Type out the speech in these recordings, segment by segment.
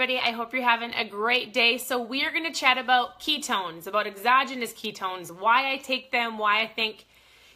everybody. I hope you're having a great day. So, we are going to chat about ketones, about exogenous ketones, why I take them, why I think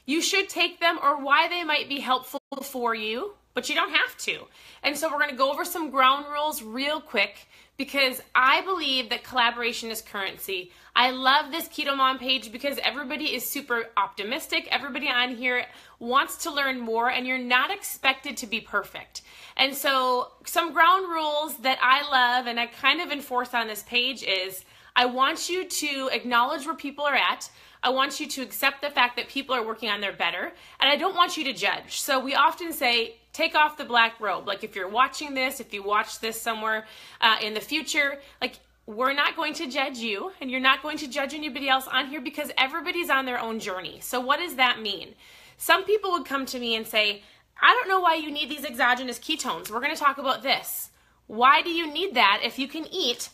you should take them, or why they might be helpful for you, but you don't have to. And so, we're going to go over some ground rules real quick because I believe that collaboration is currency. I love this Keto Mom page because everybody is super optimistic. Everybody on here wants to learn more, and you're not expected to be perfect. And so, some ground rules that I love and I kind of enforce on this page is I want you to acknowledge where people are at. I want you to accept the fact that people are working on their better, and I don't want you to judge. So, we often say, take off the black robe. Like, if you're watching this, if you watch this somewhere uh, in the future, like, we're not going to judge you, and you're not going to judge anybody else on here because everybody's on their own journey. So, what does that mean? Some people would come to me and say, I don't know why you need these exogenous ketones. We're going to talk about this. Why do you need that if you can eat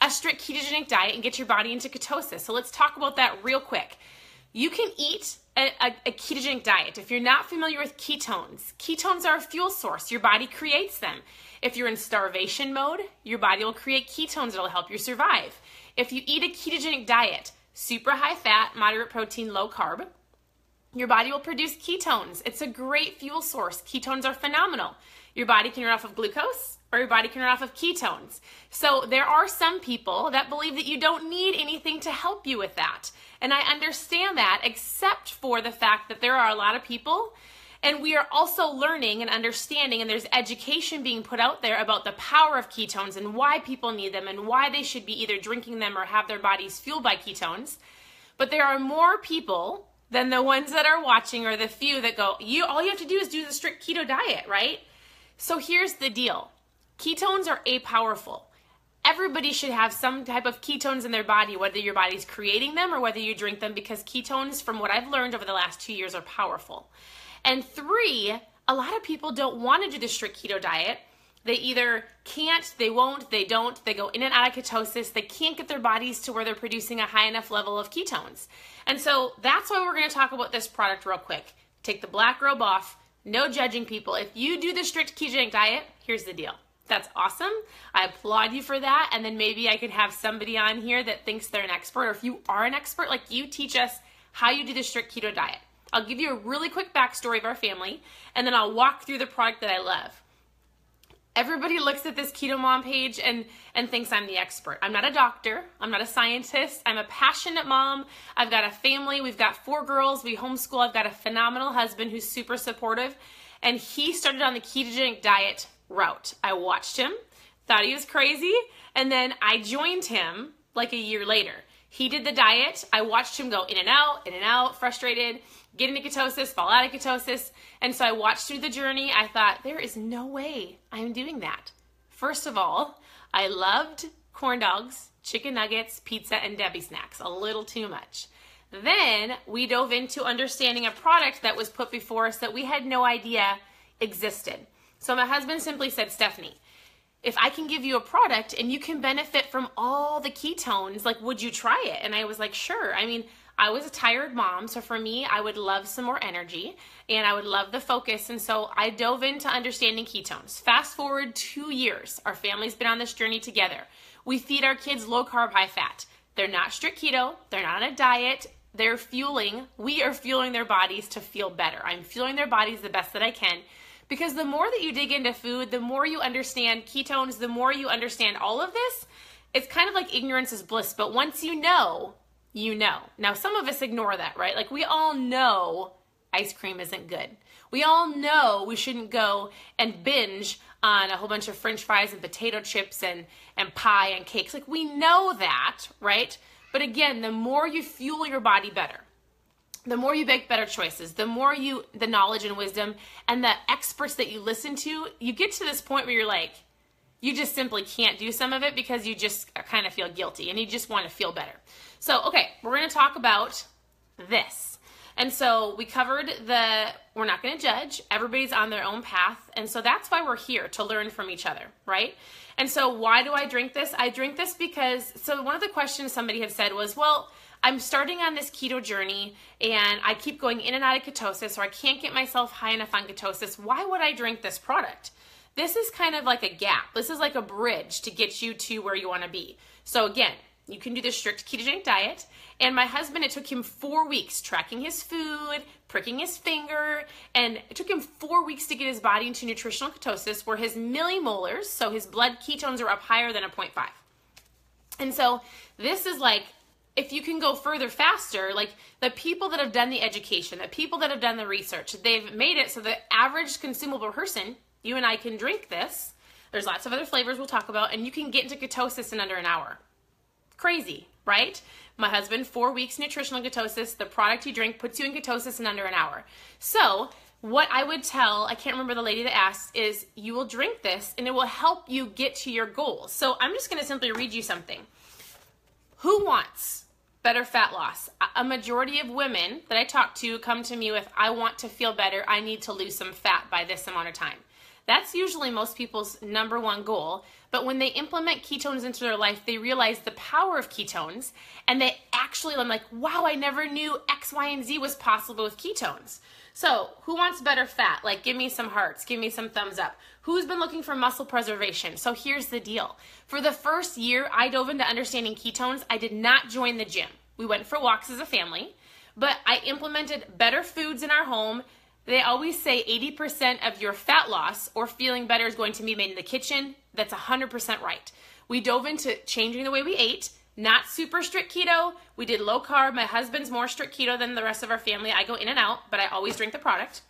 a strict ketogenic diet and get your body into ketosis? So let's talk about that real quick. You can eat a, a, a, ketogenic diet. If you're not familiar with ketones, ketones are a fuel source. Your body creates them. If you're in starvation mode, your body will create ketones that'll help you survive. If you eat a ketogenic diet, super high fat, moderate protein, low carb, your body will produce ketones. It's a great fuel source. Ketones are phenomenal. Your body can run off of glucose or your body can run off of ketones. So there are some people that believe that you don't need anything to help you with that. And I understand that, except for the fact that there are a lot of people and we are also learning and understanding, and there's education being put out there about the power of ketones and why people need them and why they should be either drinking them or have their bodies fueled by ketones. But there are more people than the ones that are watching or the few that go, you all you have to do is do the strict keto diet, right? So here's the deal. Ketones are a powerful. Everybody should have some type of ketones in their body, whether your body's creating them or whether you drink them, because ketones, from what I've learned over the last two years, are powerful. And three, a lot of people don't want to do the strict keto diet they either can't, they won't, they don't, they go in and out of ketosis, they can't get their bodies to where they're producing a high enough level of ketones. And so that's why we're going to talk about this product real quick. Take the black robe off, no judging people. If you do the strict ketogenic diet, here's the deal. That's awesome. I applaud you for that. And then maybe I could have somebody on here that thinks they're an expert, or if you are an expert, like you teach us how you do the strict keto diet. I'll give you a really quick backstory of our family, and then I'll walk through the product that I love everybody looks at this keto mom page and and thinks I'm the expert. I'm not a doctor, I'm not a scientist. I'm a passionate mom. I've got a family. We've got four girls. We homeschool. I've got a phenomenal husband who's super supportive and he started on the ketogenic diet route. I watched him, thought he was crazy, and then I joined him like a year later. He did the diet. I watched him go in and out, in and out, frustrated, get into ketosis, fall out of ketosis. And so I watched through the journey. I thought, there is no way I'm doing that. First of all, I loved corn dogs, chicken nuggets, pizza, and Debbie snacks a little too much. Then we dove into understanding a product that was put before us that we had no idea existed. So my husband simply said, Stephanie, if I can give you a product and you can benefit from all the ketones, like, would you try it? And I was like, sure. I mean, I was a tired mom, so for me, I would love some more energy and I would love the focus. And so I dove into understanding ketones. Fast forward two years, our family's been on this journey together. We feed our kids low carb, high fat. They're not strict keto, they're not on a diet. They're fueling, we are fueling their bodies to feel better. I'm fueling their bodies the best that I can because the more that you dig into food, the more you understand ketones, the more you understand all of this. It's kind of like ignorance is bliss, but once you know, you know. Now, some of us ignore that, right? Like, we all know ice cream isn't good. We all know we shouldn't go and binge on a whole bunch of french fries and potato chips and, and pie and cakes. Like, we know that, right? But again, the more you fuel your body better, the more you make better choices, the more you, the knowledge and wisdom and the experts that you listen to, you get to this point where you're like, you just simply can't do some of it because you just kind of feel guilty and you just want to feel better. So, okay, we're going to talk about this. And so we covered the, we're not going to judge. Everybody's on their own path. And so that's why we're here to learn from each other, right? And so why do I drink this? I drink this because, so one of the questions somebody had said was, well, I'm starting on this keto journey and I keep going in and out of ketosis or I can't get myself high enough on ketosis. Why would I drink this product? this is kind of like a gap. This is like a bridge to get you to where you want to be. So again, you can do the strict ketogenic diet. And my husband, it took him four weeks tracking his food, pricking his finger, and it took him four weeks to get his body into nutritional ketosis where his millimolars, so his blood ketones, are up higher than a 0.5. And so this is like, if you can go further faster, like the people that have done the education, the people that have done the research, they've made it so the average consumable person, you and I can drink this. There's lots of other flavors we'll talk about, and you can get into ketosis in under an hour. Crazy, right? My husband, four weeks nutritional ketosis. The product you drink puts you in ketosis in under an hour. So, what I would tell, I can't remember the lady that asked, is you will drink this and it will help you get to your goals. So, I'm just going to simply read you something. Who wants better fat loss? A majority of women that I talk to come to me with, I want to feel better. I need to lose some fat by this amount of time. That's usually most people's number one goal. But when they implement ketones into their life, they realize the power of ketones and they actually, I'm like, wow, I never knew X, Y, and Z was possible with ketones. So, who wants better fat? Like, give me some hearts, give me some thumbs up. Who's been looking for muscle preservation? So, here's the deal. For the first year I dove into understanding ketones, I did not join the gym. We went for walks as a family, but I implemented better foods in our home, they always say 80% of your fat loss or feeling better is going to be made in the kitchen. That's 100% right. We dove into changing the way we ate, not super strict keto. We did low carb. My husband's more strict keto than the rest of our family. I go in and out, but I always drink the product.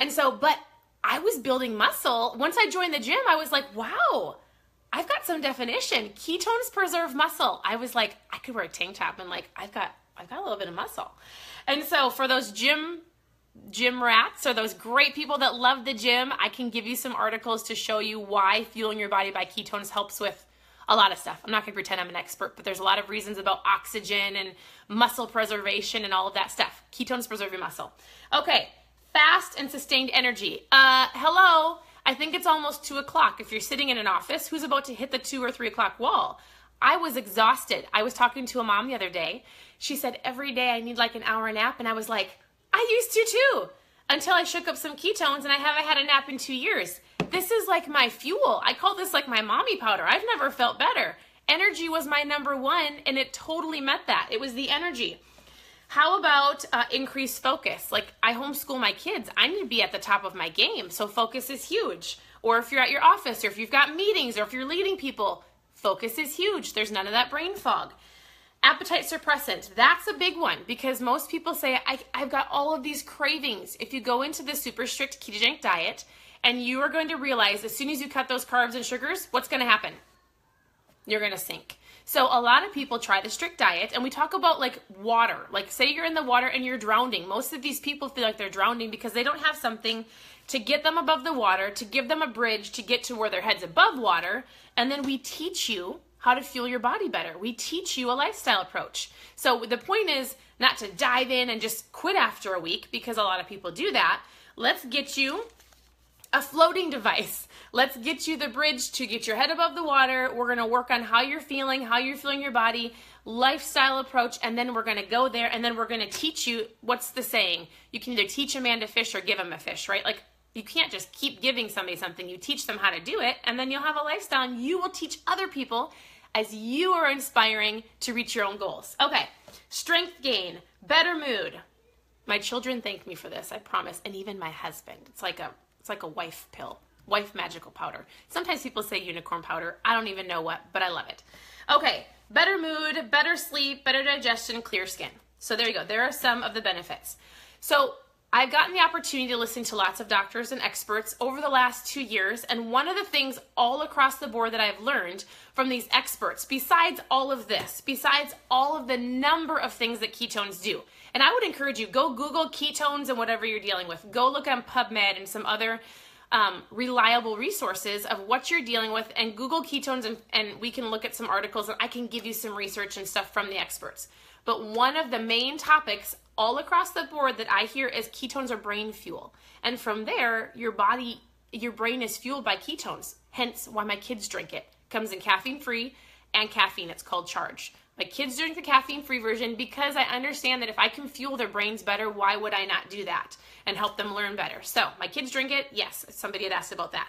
And so, but I was building muscle. Once I joined the gym, I was like, wow, I've got some definition. Ketones preserve muscle. I was like, I could wear a tank top and like, I've got, I've got a little bit of muscle. And so for those gym gym rats are those great people that love the gym. I can give you some articles to show you why fueling your body by ketones helps with a lot of stuff. I'm not going to pretend I'm an expert, but there's a lot of reasons about oxygen and muscle preservation and all of that stuff. Ketones preserve your muscle. Okay, fast and sustained energy. Uh, hello. I think it's almost two o'clock. If you're sitting in an office, who's about to hit the two or three o'clock wall? I was exhausted. I was talking to a mom the other day. She said, Every day I need like an hour nap. And I was like, I used to too until I shook up some ketones and I haven't had a nap in two years. This is like my fuel. I call this like my mommy powder. I've never felt better. Energy was my number one and it totally met that. It was the energy. How about uh, increased focus? Like I homeschool my kids, I need to be at the top of my game. So focus is huge. Or if you're at your office, or if you've got meetings, or if you're leading people, focus is huge. There's none of that brain fog. Appetite suppressant, that's a big one because most people say, I, have got all of these cravings. If you go into the super strict ketogenic diet and you are going to realize as soon as you cut those carbs and sugars, what's going to happen? You're going to sink. So a lot of people try the strict diet and we talk about like water. Like say you're in the water and you're drowning. Most of these people feel like they're drowning because they don't have something to get them above the water, to give them a bridge to get to where their head's above water. And then we teach you how to fuel your body better. We teach you a lifestyle approach. So the point is not to dive in and just quit after a week because a lot of people do that. Let's get you a floating device. Let's get you the bridge to get your head above the water. We're going to work on how you're feeling, how you're feeling your body, lifestyle approach, and then we're going to go there and then we're going to teach you what's the saying? You can either teach a man to fish or give him a fish, right? Like you can't just keep giving somebody something. You teach them how to do it, and then you'll have a lifestyle, and you will teach other people as you are inspiring to reach your own goals. Okay, strength gain, better mood. My children thank me for this, I promise, and even my husband. It's like a it's like a wife pill, wife magical powder. Sometimes people say unicorn powder. I don't even know what, but I love it. Okay, better mood, better sleep, better digestion, clear skin. So there you go. There are some of the benefits. So I've gotten the opportunity to listen to lots of doctors and experts over the last two years, and one of the things all across the board that I've learned from these experts, besides all of this, besides all of the number of things that ketones do, and I would encourage you go Google ketones and whatever you're dealing with. Go look on PubMed and some other um, reliable resources of what you're dealing with, and Google ketones, and, and we can look at some articles, and I can give you some research and stuff from the experts. But one of the main topics all across the board that I hear is ketones are brain fuel. And from there, your body, your brain is fueled by ketones. Hence why my kids drink it. Comes in caffeine free and caffeine. It's called Charge. My kids drink the caffeine free version because I understand that if I can fuel their brains better, why would I not do that and help them learn better? So, my kids drink it. Yes, somebody had asked about that.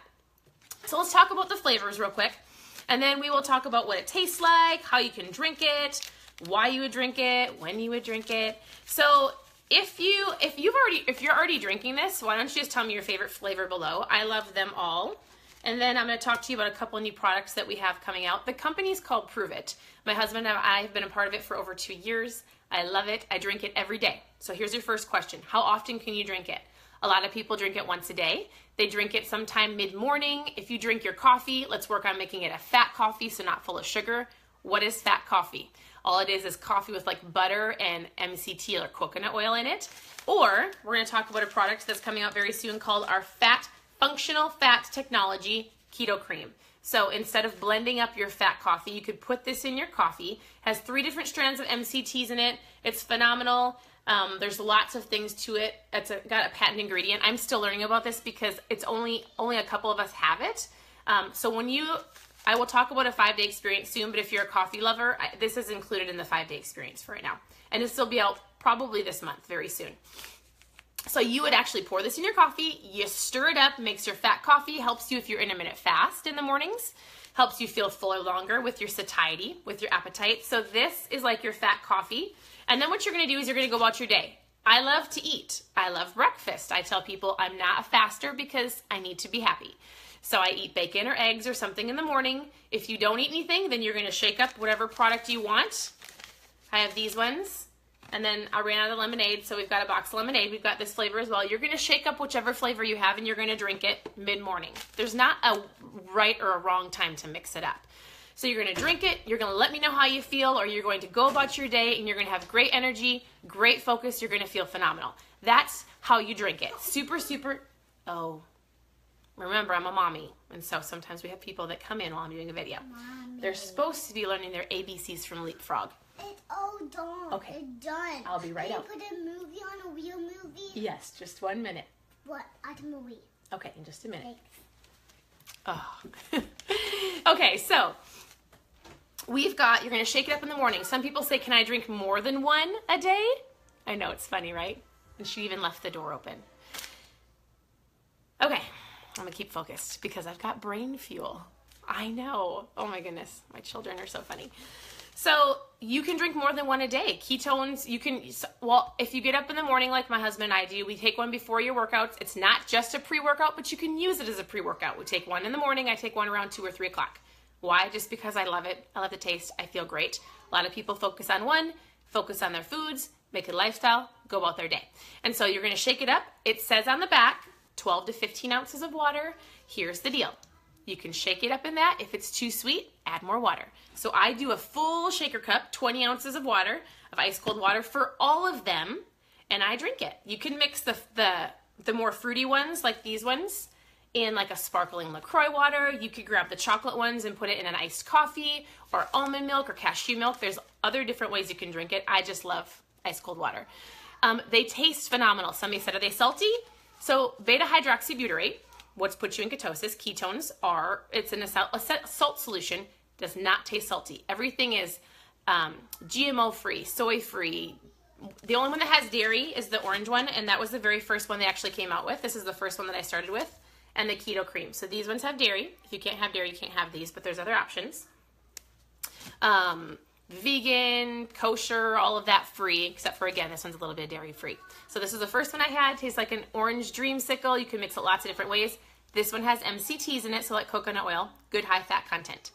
So, let's talk about the flavors real quick. And then we will talk about what it tastes like, how you can drink it, why you would drink it, when you would drink it. So, if you if you've already if you're already drinking this, why don't you just tell me your favorite flavor below? I love them all. And then I'm going to talk to you about a couple new products that we have coming out. The company is called It. My husband and I have been a part of it for over two years. I love it. I drink it every day. So here's your first question How often can you drink it? A lot of people drink it once a day. They drink it sometime mid morning. If you drink your coffee, let's work on making it a fat coffee, so not full of sugar. What is fat coffee? All it is is coffee with like butter and MCT or coconut oil in it. Or we're going to talk about a product that's coming out very soon called our Fat Functional Fat Technology Keto Cream. So instead of blending up your fat coffee, you could put this in your coffee. It has three different strands of MCTs in it. It's phenomenal. Um, there's lots of things to it. It's a, got a patent ingredient. I'm still learning about this because it's only only a couple of us have it. Um, so when you, I will talk about a five day experience soon. But if you're a coffee lover, I, this is included in the five day experience for right now, and it'll still be out probably this month, very soon. So you would actually pour this in your coffee, you stir it up, makes your fat coffee, helps you if you're intermittent fast in the mornings, helps you feel fuller longer with your satiety, with your appetite. So this is like your fat coffee. And then what you're gonna do is you're gonna go about your day. I love to eat. I love breakfast. I tell people I'm not a faster because I need to be happy. So I eat bacon or eggs or something in the morning. If you don't eat anything, then you're gonna shake up whatever product you want. I have these ones. And then I ran out of lemonade, so we've got a box of lemonade. We've got this flavor as well. You're going to shake up whichever flavor you have and you're going to drink it mid morning. There's not a right or a wrong time to mix it up. So you're going to drink it, you're going to let me know how you feel, or you're going to go about your day and you're going to have great energy, great focus. You're going to feel phenomenal. That's how you drink it. Super, super. Oh, remember, I'm a mommy. And so sometimes we have people that come in while I'm doing a video. Mommy. They're supposed to be learning their ABCs from Leapfrog. It's all oh, done. Okay. It's done. I'll be right Can out. you put a movie on a real movie? Yes, just one minute. What? At a movie. Okay, in just a minute. Thanks. Oh. okay, so we've got, you're going to shake it up in the morning. Some people say, can I drink more than one a day? I know, it's funny, right? And she even left the door open. Okay, I'm to keep focused because I've got brain fuel. I know. Oh my goodness, my children are so funny. So you can drink more than one a day. Ketones, you can, well, if you get up in the morning like my husband and I do, we take one before your workouts. It's not just a pre workout, but you can use it as a pre workout. We take one in the morning, I take one around two or three o'clock. Why? Just because I love it. I love the taste. I feel great. A lot of people focus on one, focus on their foods, make it a lifestyle, go about their day. And so you're gonna shake it up. It says on the back 12 to 15 ounces of water. Here's the deal you can shake it up in that. If it's too sweet, add more water. So I do a full shaker cup, 20 ounces of water, of ice cold water for all of them, and I drink it. You can mix the the the more fruity ones, like these ones, in like a sparkling LaCroix water. You could grab the chocolate ones and put it in an iced coffee or almond milk or cashew milk. There's other different ways you can drink it. I just love ice cold water. Um, they taste phenomenal. Somebody said, are they salty? So beta hydroxybutyrate what's put you in ketosis. Ketones are, it's in a salt solution, does not taste salty. Everything is um, GMO free, soy free. The only one that has dairy is the orange one, and that was the very first one they actually came out with. This is the first one that I started with, and the keto cream. So these ones have dairy. If you can't have dairy, you can't have these, but there's other options. Um, vegan, kosher, all of that free, except for again, this one's a little bit dairy free. So this is the first one I had. Tastes like an orange dreamsicle. You can mix it lots of different ways. This one has MCTs in it, so like coconut oil, good high fat content.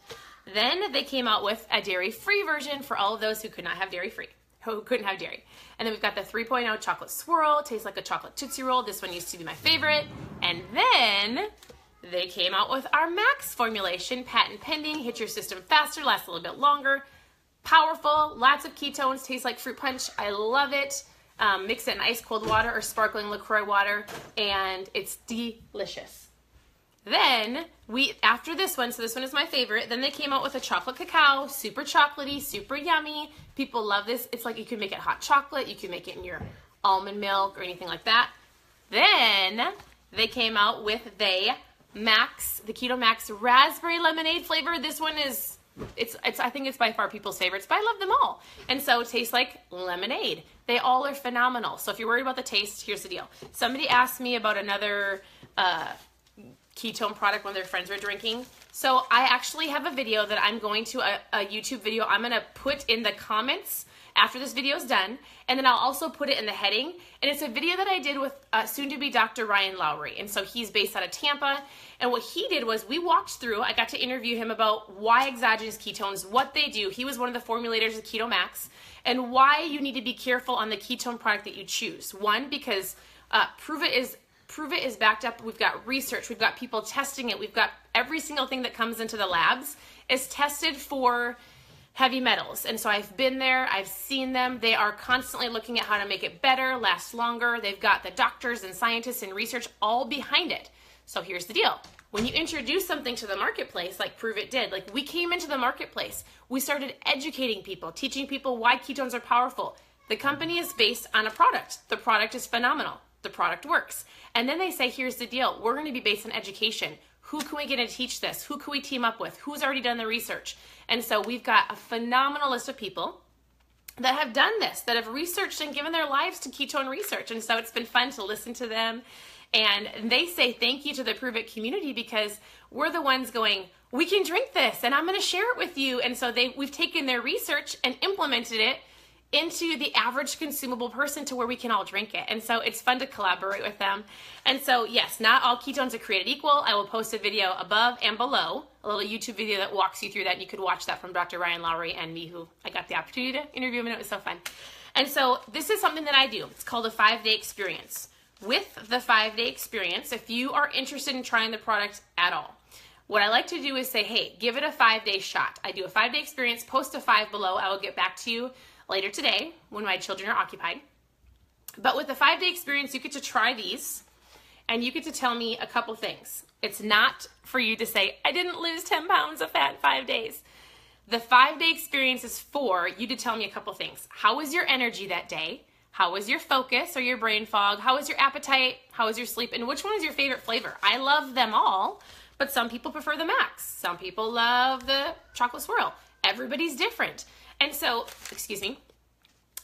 Then they came out with a dairy free version for all of those who could not have dairy free, who couldn't have dairy. And then we've got the 3.0 chocolate swirl, tastes like a chocolate Tootsie Roll. This one used to be my favorite. And then they came out with our max formulation, patent pending, hit your system faster, lasts a little bit longer. Powerful, lots of ketones, tastes like fruit punch. I love it. Um, mix it in ice cold water or sparkling LaCroix water, and it's delicious. Then we, after this one, so this one is my favorite, then they came out with a chocolate cacao, super chocolatey, super yummy. People love this. It's like you can make it hot chocolate, you can make it in your almond milk or anything like that. Then they came out with the Max, the Keto Max raspberry lemonade flavor. This one is it's it's I think it's by far people's favorites, but I love them all. And so it tastes like lemonade. They all are phenomenal. So if you're worried about the taste, here's the deal. Somebody asked me about another uh, ketone product when their friends were drinking. So I actually have a video that I'm going to a, a YouTube video I'm gonna put in the comments after this video is done, and then I'll also put it in the heading. And it's a video that I did with uh, soon to be Dr. Ryan Lowery. And so he's based out of Tampa. And what he did was we walked through, I got to interview him about why exogenous ketones, what they do. He was one of the formulators of Keto Max, and why you need to be careful on the ketone product that you choose. One, because uh, Pruvit is Pruvit is backed up. We've got research. We've got people testing it. We've got every single thing that comes into the labs is tested for heavy metals. And so I've been there, I've seen them. They are constantly looking at how to make it better, last longer. They've got the doctors and scientists and research all behind it. So here's the deal. When you introduce something to the marketplace, like Pruvit did, like we came into the marketplace, we started educating people, teaching people why ketones are powerful. The company is based on a product. The product is phenomenal. The product works. And then they say, here's the deal. We're going to be based on education. Who can we get to teach this? Who can we team up with? Who's already done the research? And so we've got a phenomenal list of people that have done this, that have researched and given their lives to ketone research. And so it's been fun to listen to them. And they say thank you to the Pruvit community because we're the ones going, we can drink this and I'm going to share it with you. And so they we've taken their research and implemented it into the average consumable person to where we can all drink it. And so it's fun to collaborate with them. And so, yes, not all ketones are created equal. I will post a video above and below, a little YouTube video that walks you through that. And you could watch that from Dr. Ryan Lowery and me, who I got the opportunity to interview him, and it was so fun. And so, this is something that I do. It's called a five day experience. With the five day experience, if you are interested in trying the product at all, what I like to do is say, hey, give it a five day shot. I do a five day experience, post a five below. I will get back to you later today when my children are occupied. But with the five day experience, you get to try these and you get to tell me a couple things. It's not for you to say, I didn't lose 10 pounds of fat in five days. The five day experience is for you to tell me a couple things. How was your energy that day? How was your focus or your brain fog? How was your appetite? How was your sleep? And which one is your favorite flavor? I love them all, but some people prefer the max. Some people love the chocolate swirl. Everybody's different. And so, excuse me,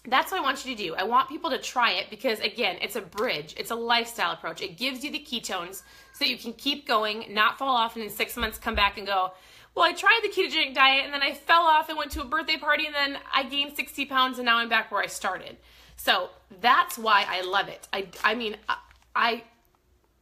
that's what I want you to do. I want people to try it because, again, it's a bridge, it's a lifestyle approach. It gives you the ketones so you can keep going, not fall off, and in six months come back and go, well, I tried the ketogenic diet and then I fell off and went to a birthday party and then I gained 60 pounds and now I'm back where I started. So that's why I love it. I, I mean, I,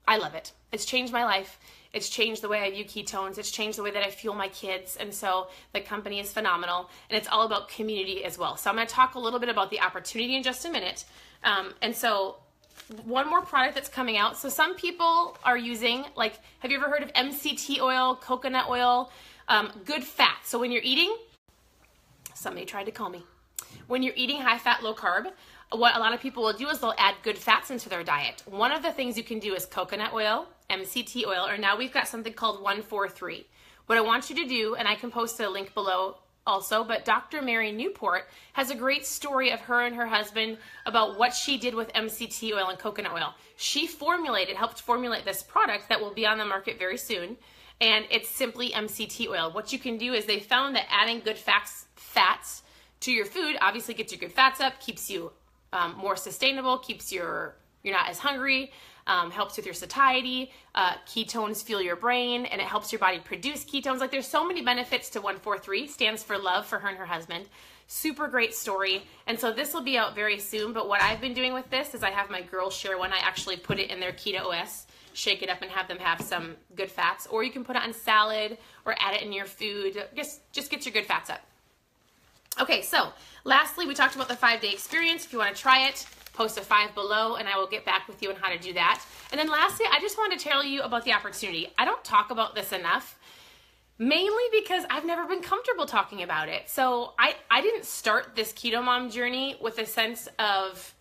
I love it. It's changed my life. It's changed the way I view ketones. It's changed the way that I fuel my kids. And so the company is phenomenal. And it's all about community as well. So I'm going to talk a little bit about the opportunity in just a minute. Um, and so one more product that's coming out. So some people are using, like, have you ever heard of MCT oil, coconut oil, um, good fat? So when you're eating, somebody tried to call me. When you're eating high fat, low carb, what a lot of people will do is they'll add good fats into their diet. One of the things you can do is coconut oil, MCT oil, or now we've got something called 143. What I want you to do, and I can post a link below also, but Dr. Mary Newport has a great story of her and her husband about what she did with MCT oil and coconut oil. She formulated, helped formulate this product that will be on the market very soon, and it's simply MCT oil. What you can do is they found that adding good fats, fats to your food obviously gets your good fats up, keeps you um, more sustainable, keeps your you're not as hungry, um, helps with your satiety. Uh, ketones fuel your brain, and it helps your body produce ketones. Like there's so many benefits to 143. Stands for love for her and her husband. Super great story. And so this will be out very soon. But what I've been doing with this is I have my girls share one. I actually put it in their Keto OS shake it up and have them have some good fats or you can put it on salad or add it in your food just just get your good fats up Okay, so lastly, we talked about the five day experience. If you want to try it, post a five below and I will get back with you on how to do that. And then lastly, I just want to tell you about the opportunity. I don't talk about this enough, mainly because I've never been comfortable talking about it. So I, I didn't start this keto mom journey with a sense of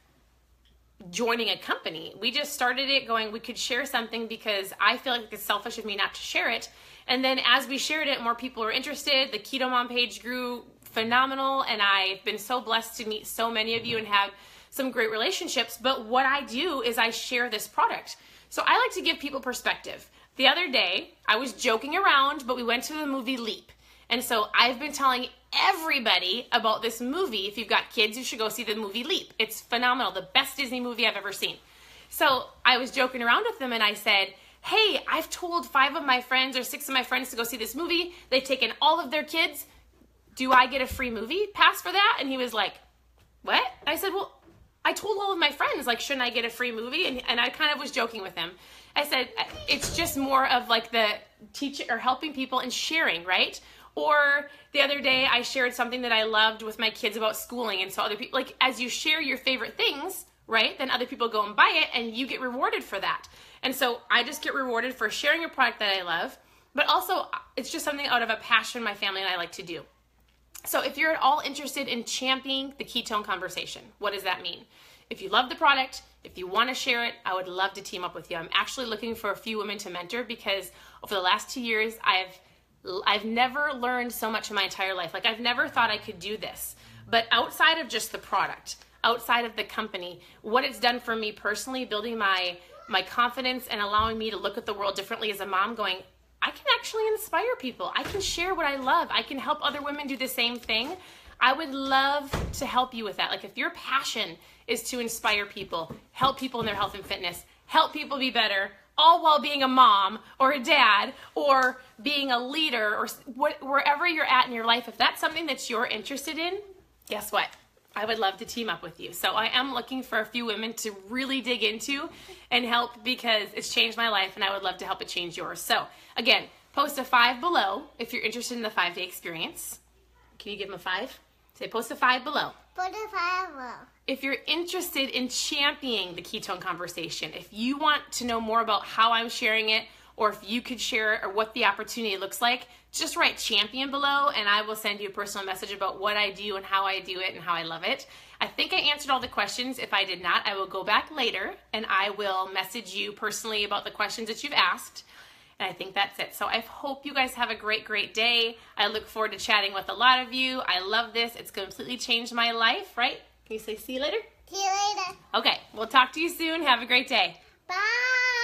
joining a company. We just started it going, we could share something because I feel like it's selfish of me not to share it. And then as we shared it, more people were interested. The Keto Mom page grew phenomenal and I've been so blessed to meet so many of you and have some great relationships. But what I do is I share this product. So I like to give people perspective. The other day, I was joking around, but we went to the movie Leap. And so I've been telling everybody about this movie. If you've got kids, you should go see the movie Leap. It's phenomenal, the best Disney movie I've ever seen. So I was joking around with them and I said, Hey, I've told five of my friends or six of my friends to go see this movie. They've taken all of their kids. Do I get a free movie pass for that? And he was like, What? I said, Well, I told all of my friends, like, shouldn't I get a free movie? And, and I kind of was joking with him. I said, It's just more of like the teaching or helping people and sharing, right? Or the other day, I shared something that I loved with my kids about schooling. And so other people, like, as you share your favorite things, right, then other people go and buy it and you get rewarded for that. And so I just get rewarded for sharing a product that I love, but also it's just something out of a passion my family and I like to do. So if you're at all interested in championing the ketone conversation, what does that mean? If you love the product, if you want to share it, I would love to team up with you. I'm actually looking for a few women to mentor because over the last two years, I've I've never learned so much in my entire life. Like I've never thought I could do this. But outside of just the product, outside of the company, what it's done for me personally, building my my confidence and allowing me to look at the world differently as a mom going, I can actually inspire people. I can share what I love. I can help other women do the same thing. I would love to help you with that. Like if your passion is to inspire people, help people in their health and fitness, help people be better, all while being a mom or a dad or being a leader or wherever you're at in your life, if that's something that you're interested in, guess what? I would love to team up with you. So I am looking for a few women to really dig into and help because it's changed my life and I would love to help it change yours. So again, post a five below if you're interested in the five day experience. Can you give them a five? Say post a five below. Put a five below. If you're interested in championing the ketone conversation, if you want to know more about how I'm sharing it, or if you could share or what the opportunity looks like, just write champion below and I will send you a personal message about what I do and how I do it and how I love it. I think I answered all the questions. If I did not, I will go back later and I will message you personally about the questions that you've asked. And I think that's it. So I hope you guys have a great, great day. I look forward to chatting with a lot of you. I love this. It's completely changed my life, right? Can you say see you later? See you later. Okay, we'll talk to you soon. Have a great day. Bye.